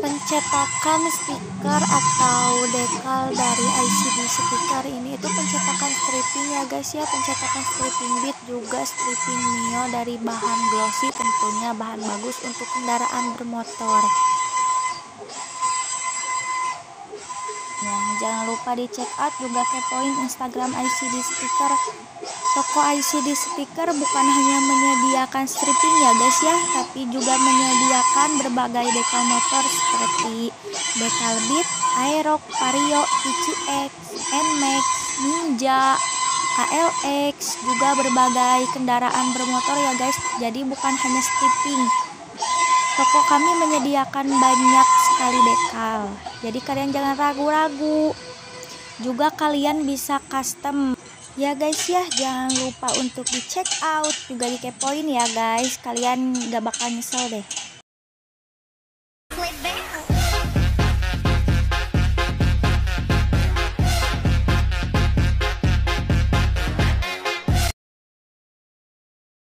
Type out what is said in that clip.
pencetakan stiker atau dekal dari ICD stiker ini. Itu pencetakan stripping ya guys ya. Pencetakan stripping bit juga stripping mio dari bahan glossy tentunya bahan bagus untuk kendaraan bermotor Nah, jangan lupa di check out juga kepoin Instagram ICD stiker. Toko ICD stiker bukan hanya menyediakan stripping ya guys ya, tapi juga menyediakan berbagai dekal motor seperti dekal Beat, Aerox, Vario, PCX, Nmax, Ninja, KLX, juga berbagai kendaraan bermotor ya guys. Jadi bukan hanya stripping. Toko kami menyediakan banyak sekali dekal. Jadi kalian jangan ragu-ragu. Juga kalian bisa custom. Ya guys ya, jangan lupa untuk di check out juga dikepoin ya guys. Kalian gak bakal nyesel deh.